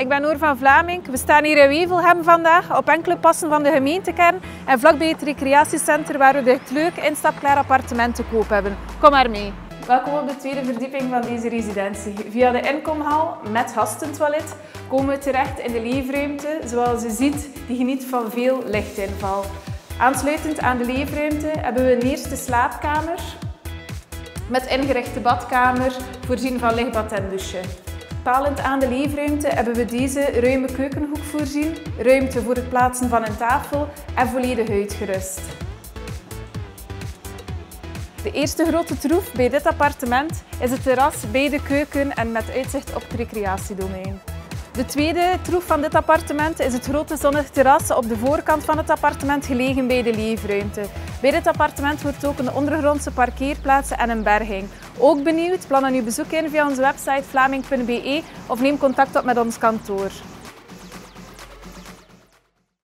ik ben Noor van Vlaming. We staan hier in Wevelgem vandaag op enkele passen van de gemeentekern en vlakbij het recreatiecentrum waar we dit leuk instapklaar appartement te koop hebben. Kom maar mee. Welkom op de tweede verdieping van deze residentie. Via de inkomhal met gastentoilet komen we terecht in de leefruimte. Zoals u ziet, die geniet van veel lichtinval. Aansluitend aan de leefruimte hebben we een eerste slaapkamer met ingerichte badkamer, voorzien van lichtbad en douche. Palend aan de leefruimte hebben we deze ruime keukenhoek voorzien, ruimte voor het plaatsen van een tafel en volledig uitgerust. De eerste grote troef bij dit appartement is het terras bij de keuken en met uitzicht op het recreatiedomein. De tweede troef van dit appartement is het grote zonnige terras op de voorkant van het appartement gelegen bij de leefruimte. Bij dit appartement hoort ook een ondergrondse parkeerplaats en een berging. Ook benieuwd? Plan een uw bezoek in via onze website vlaming.be of neem contact op met ons kantoor.